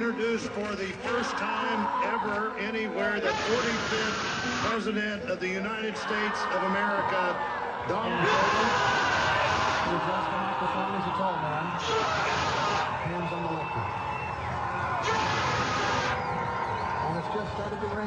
Introduced for the first time ever anywhere the 45th President of the United States of America, Donald Trump. You adjust the microphone as a tall man. Hands on the lectern. And it's just started to rain.